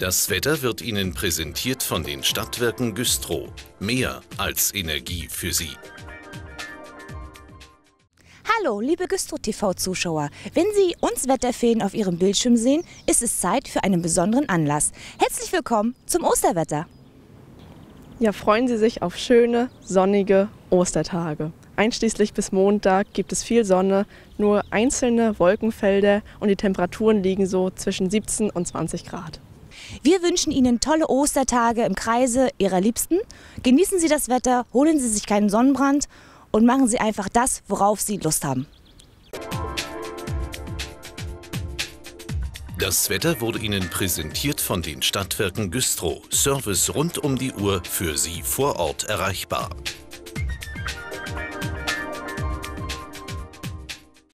Das Wetter wird Ihnen präsentiert von den Stadtwerken Güstrow. Mehr als Energie für Sie. Hallo, liebe Güstrow TV-Zuschauer. Wenn Sie uns Wetterfeen auf Ihrem Bildschirm sehen, ist es Zeit für einen besonderen Anlass. Herzlich willkommen zum Osterwetter. Ja, freuen Sie sich auf schöne, sonnige Ostertage. Einschließlich bis Montag gibt es viel Sonne, nur einzelne Wolkenfelder und die Temperaturen liegen so zwischen 17 und 20 Grad. Wir wünschen Ihnen tolle Ostertage im Kreise Ihrer Liebsten. Genießen Sie das Wetter, holen Sie sich keinen Sonnenbrand und machen Sie einfach das, worauf Sie Lust haben. Das Wetter wurde Ihnen präsentiert von den Stadtwerken Güstrow. Service rund um die Uhr für Sie vor Ort erreichbar.